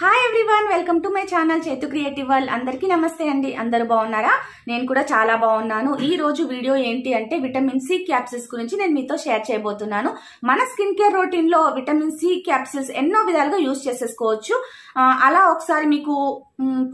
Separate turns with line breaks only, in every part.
Hi everyone welcome to my channel Chethu creative world అందరికీ నమస్తే అండి. అందరు బాగున్నారా? నేను కూడా చాలా బాగున్నాను. ఈ రోజు వీడియో ఏంటి అంటే విటమిన్ సి క్యాప్సిల్స్ గురించి నేను మీతో షేర్ చేయబోతున్నాను. మన స్కిన్ కేర్ రొటీన్లో విటమిన్ సి క్యాప్సిల్స్ ఎన్నో విధాలుగా యూజ్ చేసేసుకోవచ్చు. అలా ఒకసారి మీకు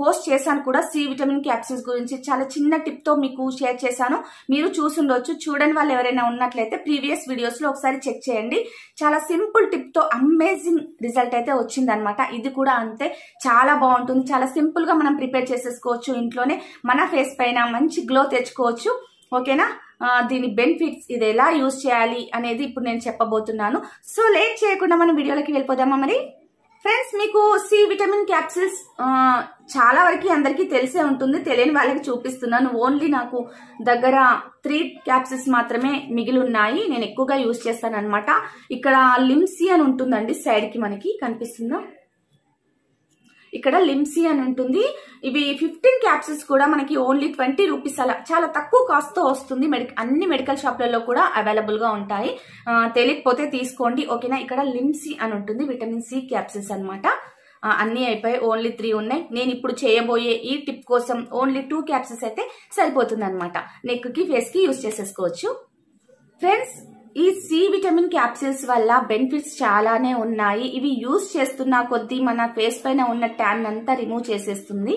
పోస్ట్ చేశాను కూడా. సి విటమిన్ క్యాప్సిల్స్ గురించి చాలా చిన్న టిప్తో మీకు షేర్ చేశాను. మీరు చూసుండొచ్చు. చూడని వాళ్ళు ఎవరైనా ఉన్నట్లయితే ప్రీవియస్ వీడియోస్లో ఒకసారి చెక్ చేయండి. చాలా సింపుల్ టిప్తో అమేజింగ్ రిజల్ట్ అయితే వచ్చిందనమాట ఇది కూడా అంతే. చాలా బాగుంటుంది. చాలా సింపుల్గా మనం ప్రిపేర్ చేసేసుకోవచ్చు ఇంట్లోనే. మన ఫేస్ పైన మంచి గ్లో తెచ్చుకోవచ్చు. ఓకేనా? దీని బెనిఫిట్స్ ఇది ఎలా యూజ్ చేయాలి అనేది ఇప్పుడు నేను చెప్పబోతున్నాను. సో లేట్ చేయకుండా మనం వీడియోలోకి వెళ్ళిపోదామా మరి? ఫ్రెండ్స్ మీకు సి విటమిన్ క్యాప్సిల్స్ చాలా వరకు అందరికీ తెలిసే ఉంటుంది. తెలియని వాళ్ళకి చూపిస్తున్నాను. ఓన్లీ నాకు దగ్గర త్రీ క్యాప్సిల్స్ మాత్రమే మిగిలి ఉన్నాయి. నేను ఎక్కువగా యూజ్ చేస్తాను అనమాట ఇక్కడ లిమ్సీ అని ఉంటుందండి సైడ్కి మనకి కనిపిస్తుందా? ఇక్కడ లిమ్సీ అని ఉంటుంది. ఇవి ఫిఫ్టీన్ క్యాప్సిల్స్ కూడా మనకి ఓన్లీ ట్వంటీ రూపీస్ అలా. చాలా తక్కువ కాస్ట్తో వస్తుంది. మెడి అన్ని మెడికల్ షాప్లలో కూడా అవైలబుల్గా ఉంటాయి. తెలియకపోతే తీసుకోండి. ఓకేనా? ఇక్కడ లిమ్సీ అని ఉంటుంది. విటమిన్ సి క్యాప్సిల్స్ అనమాట అన్నీ అయిపోయి ఓన్లీ త్రీ ఉన్నాయి. నేను ఇప్పుడు చేయబోయే ఈ టిప్ కోసం ఓన్లీ టూ క్యాప్సిల్స్ అయితే సరిపోతుంది అనమాట నెక్కి ఫేస్కి యూజ్ చేసేసుకోవచ్చు. ఫ్రెండ్స్ ఈ సి విటమిన్ క్యాప్సిల్స్ వల్ల బెనిఫిట్స్ చాలానే ఉన్నాయి. ఇవి యూస్ చేస్తున్న కొద్దీ మన ఫేస్ పైన ఉన్న ట్యాన్ అంతా రిమూవ్ చేసేస్తుంది.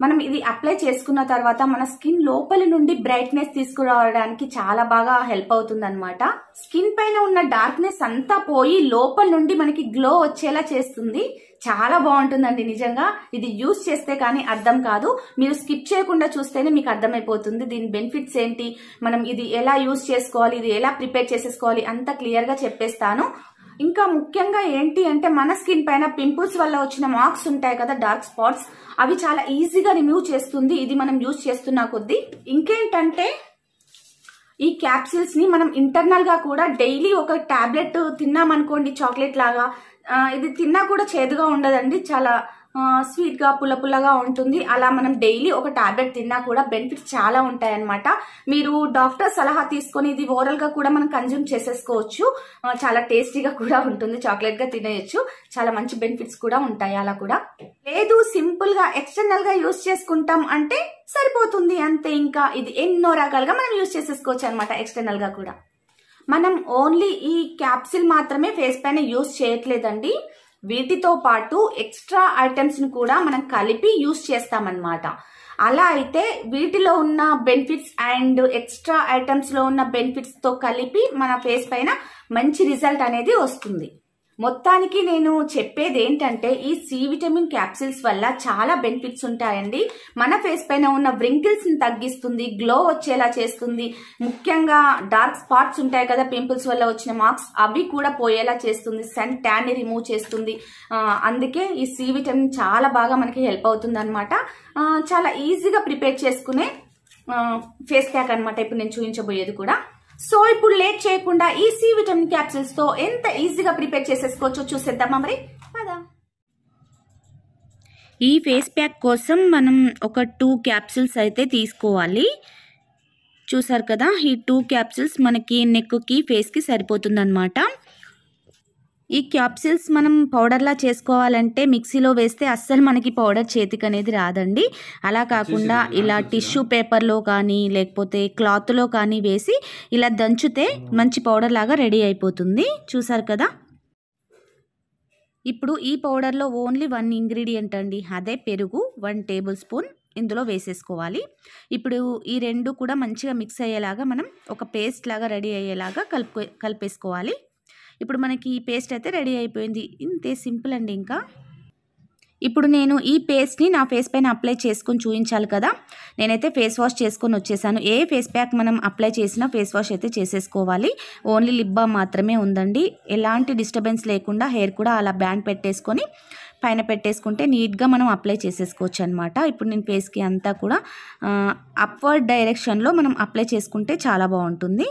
మనం ఇది అప్లై చేసుకున్న తర్వాత మన స్కిన్ లోపలి నుండి బ్రైట్నెస్ తీసుకురావడానికి చాలా బాగా హెల్ప్ అవుతుంది అనమాట స్కిన్ పైన ఉన్న డార్క్నెస్ అంతా పోయి లోపల నుండి మనకి గ్లో వచ్చేలా చేస్తుంది. చాలా బాగుంటుందండి నిజంగా. ఇది యూజ్ చేస్తే కానీ అర్థం కాదు. మీరు స్కిప్ చేయకుండా చూస్తేనే మీకు అర్థమైపోతుంది. దీని బెనిఫిట్స్ ఏంటి? మనం ఇది ఎలా యూజ్ చేసుకోవాలి? ఇది ఎలా ప్రిపేర్ చేసేసుకోవాలి? అంత క్లియర్గా చెప్పేస్తాను. ఇంకా ముఖ్యంగా ఏంటి అంటే మన స్కిన్ పైన పింపుల్స్ వల్ల వచ్చిన మార్క్స్ ఉంటాయి కదా డార్క్ స్పాట్స్ అవి చాలా ఈజీగా రిమూవ్ చేస్తుంది. ఇది మనం యూజ్ చేస్తున్న కొద్దీ. ఇంకేంటంటే ఈ క్యాప్సిల్స్ని మనం ఇంటర్నల్గా కూడా డైలీ ఒక టాబ్లెట్ తిన్నామనుకోండి చాక్లెట్ లాగా ఇది తిన్నా కూడా చేదుగా ఉండదండి. చాలా స్వీట్గా పుల్ల పుల్లగా ఉంటుంది. అలా మనం డైలీ ఒక టాబ్లెట్ తిన్నా కూడా బెనిఫిట్స్ చాలా ఉంటాయి అనమాట మీరు డాక్టర్ సలహా తీసుకొని ఇది ఓరల్గా కూడా మనం కన్జ్యూమ్ చేసేసుకోవచ్చు. చాలా టేస్టీగా కూడా ఉంటుంది. చాక్లెట్గా తినేయచ్చు. చాలా మంచి బెనిఫిట్స్ కూడా ఉంటాయి అలా కూడా. లేదు సింపుల్గా ఎక్స్టర్నల్గా యూస్ చేసుకుంటాం అంటే సరిపోతుంది అంతే ఇంకా. ఇది ఎన్నో రకాలుగా మనం యూస్ చేసేసుకోవచ్చు అనమాట ఎక్స్టర్నల్గా కూడా. మనం ఓన్లీ ఈ క్యాప్సిల్ మాత్రమే ఫేస్ పైన యూస్ చేయట్లేదండి. వీటితో పాటు ఎక్స్ట్రా ఐటమ్స్ని కూడా మనం కలిపి యూస్ చేస్తామన్నమాట. అలా అయితే వీటిలో ఉన్న బెనిఫిట్స్ అండ్ ఎక్స్ట్రా ఐటమ్స్లో ఉన్న బెనిఫిట్స్తో కలిపి మన ఫేస్ పైన మంచి రిజల్ట్ అనేది వస్తుంది. మొత్తానికి నేను చెప్పేది ఏంటంటే ఈ సి విటమిన్ క్యాప్సిల్స్ వల్ల చాలా బెనిఫిట్స్ ఉంటాయండి. మన ఫేస్ పైన ఉన్న వ్రింకిల్స్ని తగ్గిస్తుంది గ్లో వచ్చేలా చేస్తుంది. ముఖ్యంగా డార్క్ స్పాట్స్ ఉంటాయి కదా పింపుల్స్ వల్ల వచ్చిన మార్క్స్ అవి కూడా పోయేలా చేస్తుంది. సన్ ట్యాన్ని రిమూవ్ చేస్తుంది. అందుకే ఈ సి విటమిన్ చాలా బాగా మనకి హెల్ప్ అవుతుంది అనమాట చాలా ఈజీగా ప్రిపేర్ చేసుకునే ఫేస్ ప్యాక్ అనమాట ఇప్పుడు నేను చూపించబోయేది కూడా. సో ఇప్పుడు లేట్ చేయకుండా ఈ సి విటమిన్ క్యాప్సిల్స్తో ఎంత ఈజీగా ప్రిపేర్ చేసేసుకోవచ్చో చూసేద్దామా మరి? పదా.
ఈ ఫేస్ ప్యాక్ కోసం మనం ఒక టూ క్యాప్సిల్స్ అయితే తీసుకోవాలి. చూసారు కదా ఈ టూ క్యాప్సిల్స్ మనకి నెక్కి ఫేస్కి సరిపోతుందన్నమాట. ఈ క్యాప్సిల్స్ మనం పౌడర్లా చేసుకోవాలంటే మిక్సీలో వేస్తే అస్సలు మనకి పౌడర్ చేతికి అనేది రాదండి. అలా కాకుండా ఇలా టిష్యూ పేపర్లో కానీ లేకపోతే క్లాత్లో కానీ వేసి ఇలా దంచితే మంచి పౌడర్ లాగా రెడీ అయిపోతుంది. చూసారు కదా? ఇప్పుడు ఈ పౌడర్లో ఓన్లీ వన్ ఇంగ్రీడియంట్ అండి. అదే పెరుగు వన్ టేబుల్ స్పూన్ ఇందులో వేసేసుకోవాలి. ఇప్పుడు ఈ రెండు కూడా మంచిగా మిక్స్ అయ్యేలాగా మనం ఒక పేస్ట్ లాగా రెడీ అయ్యేలాగా కలుపు కలిపేసుకోవాలి. ఇప్పుడు మనకి ఈ పేస్ట్ అయితే రెడీ అయిపోయింది. ఇంతే సింపుల్ అండి ఇంకా. ఇప్పుడు నేను ఈ పేస్ట్ని నా ఫేస్ పైన అప్లై చేసుకొని చూపించాలి కదా. నేనైతే ఫేస్ వాష్ చేసుకొని వచ్చేసాను. ఏ ఫేస్ ప్యాక్ మనం అప్లై చేసినా ఫేస్ వాష్ అయితే చేసేసుకోవాలి. ఓన్లీ లిప్ బామ్ మాత్రమే ఉందండి. ఎలాంటి డిస్టర్బెన్స్ లేకుండా హెయిర్ కూడా అలా బ్యాండ్ పెట్టేసుకొని పైన పెట్టేసుకుంటే నీట్గా మనం అప్లై చేసేసుకోవచ్చు అనమాట ఇప్పుడు నేను ఫేస్కి అంతా కూడా అప్వర్డ్ డైరెక్షన్లో మనం అప్లై చేసుకుంటే చాలా బాగుంటుంది.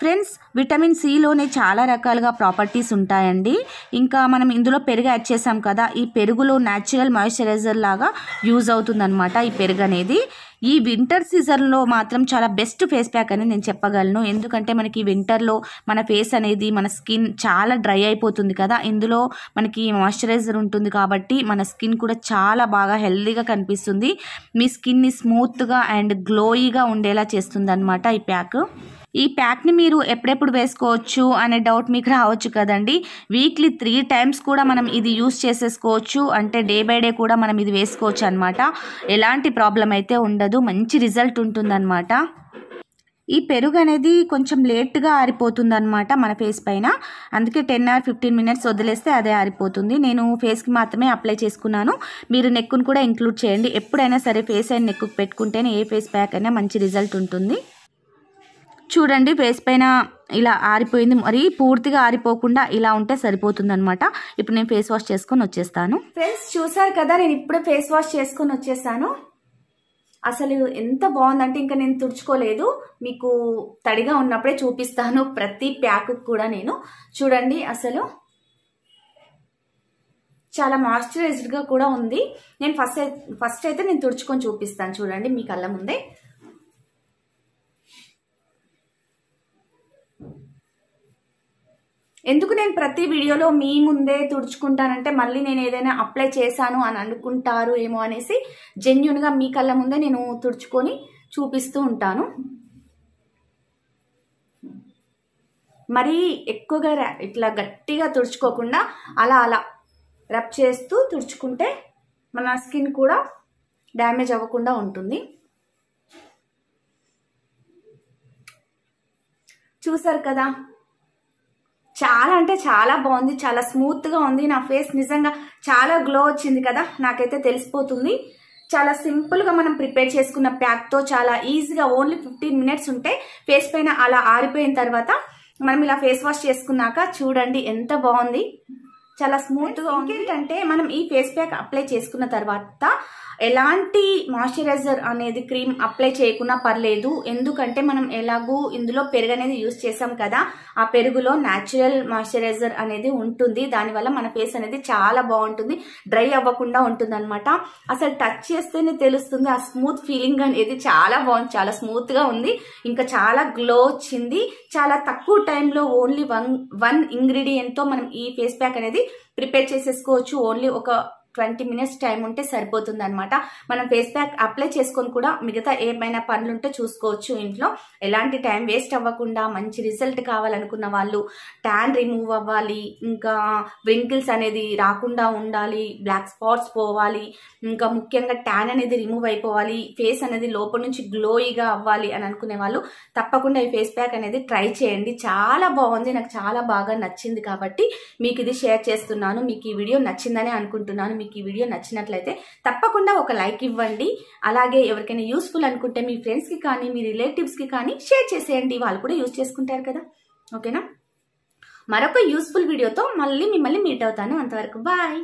ఫ్రెండ్స్ విటమిన్ సిలోనే చాలా రకాలుగా ప్రాపర్టీస్ ఉంటాయండి. ఇంకా మనం ఇందులో పెరుగు యాడ్ చేసాం కదా ఈ పెరుగులో న్యాచురల్ మాయిశ్చరైజర్ లాగా యూజ్ అవుతుందన్నమాట ఈ పెరుగు అనేది ఈ వింటర్ సీజన్లో మాత్రం చాలా బెస్ట్ ఫేస్ ప్యాక్ అని నేను చెప్పగలను. ఎందుకంటే మనకి వింటర్లో మన ఫేస్ అనేది మన స్కిన్ చాలా డ్రై అయిపోతుంది కదా. ఇందులో మనకి మాయిశ్చరైజర్ ఉంటుంది కాబట్టి మన స్కిన్ కూడా చాలా బాగా హెల్దీగా కనిపిస్తుంది. మీ స్కిన్ని స్మూత్గా అండ్ గ్లోయీగా ఉండేలా చేస్తుంది అనమాట ఈ ప్యాక్ ఈ ప్యాక్ని మీరు ఎప్పుడెప్పుడు వేసుకోవచ్చు అనే డౌట్ మీకు రావచ్చు కదండి. వీక్లీ త్రీ టైమ్స్ కూడా మనం ఇది యూస్ చేసేసుకోవచ్చు. అంటే డే బై డే కూడా మనం ఇది వేసుకోవచ్చు అనమాట ఎలాంటి ప్రాబ్లం అయితే ఉండదు. మంచి రిజల్ట్ ఉంటుందన్నమాట. ఈ పెరుగు అనేది కొంచెం లేట్గా ఆరిపోతుంది అనమాట మన ఫేస్ పైన. అందుకే టెన్ ఆర్ ఫిఫ్టీన్ మినిట్స్ వదిలేస్తే అదే ఆరిపోతుంది. నేను ఫేస్కి మాత్రమే అప్లై చేసుకున్నాను. మీరు నెక్కును కూడా ఇంక్లూడ్ చేయండి. ఎప్పుడైనా సరే ఫేస్ అండ్ నెక్కు పెట్టుకుంటేనే ఏ ఫేస్ ప్యాక్ అయినా మంచి రిజల్ట్ ఉంటుంది. చూడండి ఫేస్ పైన ఇలా ఆరిపోయింది. మరి పూర్తిగా ఆరిపోకుండా ఇలా ఉంటే సరిపోతుంది అనమాట ఇప్పుడు నేను ఫేస్ వాష్ చేసుకొని వచ్చేస్తాను.
ఫ్రెండ్స్ చూసారు కదా నేను ఇప్పుడే ఫేస్ వాష్ చేసుకొని వచ్చేసాను. అసలు ఎంత బాగుందంటే ఇంకా నేను తుడుచుకోలేదు. మీకు తడిగా ఉన్నప్పుడే చూపిస్తాను. ప్రతి ప్యాక్ కూడా నేను. చూడండి అసలు చాలా మాయిశ్చరైజ్డ్గా కూడా ఉంది. నేను ఫస్ట్ ఫస్ట్ అయితే నేను తుడుచుకొని చూపిస్తాను. చూడండి మీ కళ్ళ ముందే. ఎందుకు నేను ప్రతి వీడియోలో మీ ముందే తుడుచుకుంటానంటే మళ్ళీ నేను ఏదైనా అప్లై చేశాను అని అనుకుంటారు ఏమో అనేసి జెన్యున్గా మీ కళ్ళ ముందే నేను తుడుచుకొని చూపిస్తూ ఉంటాను. మరీ ఎక్కువగా ఇట్లా గట్టిగా తుడుచుకోకుండా అలా అలా రబ్ చేస్తూ తుడుచుకుంటే మన స్కిన్ కూడా డ్యామేజ్ అవ్వకుండా ఉంటుంది. చూసారు కదా? చాలా అంటే చాలా బాగుంది చాలా స్మూత్గా ఉంది. నా ఫేస్ నిజంగా చాలా గ్లో వచ్చింది కదా నాకైతే తెలిసిపోతుంది. చాలా సింపుల్గా మనం ప్రిపేర్ చేసుకున్న ప్యాక్తో చాలా ఈజీగా ఓన్లీ ఫిఫ్టీన్ మినిట్స్ ఉంటే ఫేస్ పైన అలా ఆరిపోయిన తర్వాత మనం ఇలా ఫేస్ వాష్ చేసుకున్నాక చూడండి ఎంత బాగుంది. చాలా స్మూత్గా ఉంది. ఏంటంటే మనం ఈ ఫేస్ ప్యాక్ అప్లై చేసుకున్న తర్వాత ఎలాంటి మాయిశ్చరైజర్ అనేది క్రీమ్ అప్లై చేయకున్నా పర్లేదు. ఎందుకంటే మనం ఎలాగూ ఇందులో పెరుగు అనేది యూస్ చేసాం కదా ఆ పెరుగులో న్యాచురల్ మాయిశ్చరైజర్ అనేది ఉంటుంది. దానివల్ల మన ఫేస్ అనేది చాలా బాగుంటుంది. డ్రై అవ్వకుండా ఉంటుంది అనమాట అసలు టచ్ చేస్తేనే తెలుస్తుంది. ఆ స్మూత్ ఫీలింగ్ అనేది చాలా బాగుంది. చాలా స్మూత్గా ఉంది. ఇంకా చాలా గ్లో వచ్చింది. చాలా తక్కువ టైంలో ఓన్లీ వన్ వన్ ఇంగ్రీడియంట్తో మనం ఈ ఫేస్ ప్యాక్ అనేది ప్రిపేర్ చేసేసుకోవచ్చు. ఓన్లీ ఒక ట్వంటీ మినిట్స్ టైం ఉంటే సరిపోతుంది అనమాట మనం ఫేస్ ప్యాక్ అప్లై చేసుకొని కూడా మిగతా ఏమైనా పనులు ఉంటే చూసుకోవచ్చు ఇంట్లో. ఎలాంటి టైం వేస్ట్ అవ్వకుండా మంచి రిజల్ట్ కావాలనుకున్న వాళ్ళు ట్యాన్ రిమూవ్ అవ్వాలి ఇంకా వింకిల్స్ అనేది రాకుండా ఉండాలి బ్లాక్ స్పాట్స్ పోవాలి ఇంకా ముఖ్యంగా ట్యాన్ అనేది రిమూవ్ అయిపోవాలి ఫేస్ అనేది లోపల నుంచి గ్లోయిగా అవ్వాలి అని అనుకునే వాళ్ళు తప్పకుండా ఈ ఫేస్ ప్యాక్ అనేది ట్రై చేయండి. చాలా బాగుంది నాకు చాలా బాగా నచ్చింది కాబట్టి మీకు ఇది షేర్ చేస్తున్నాను. మీకు ఈ వీడియో నచ్చిందని అనుకుంటున్నాను. మీకు ఈ వీడియో నచ్చినట్లయితే తప్పకుండా ఒక లైక్ ఇవ్వండి. అలాగే ఎవరికైనా యూస్ఫుల్ అనుకుంటే మీ ఫ్రెండ్స్కి కానీ మీ రిలేటివ్స్కి కానీ షేర్ చేసేయండి. వాళ్ళు కూడా యూస్ చేసుకుంటారు కదా. ఓకేనా? మరొక యూస్ఫుల్ వీడియోతో మళ్ళీ మిమ్మల్ని మీట్ అవుతాను. అంతవరకు బాయ్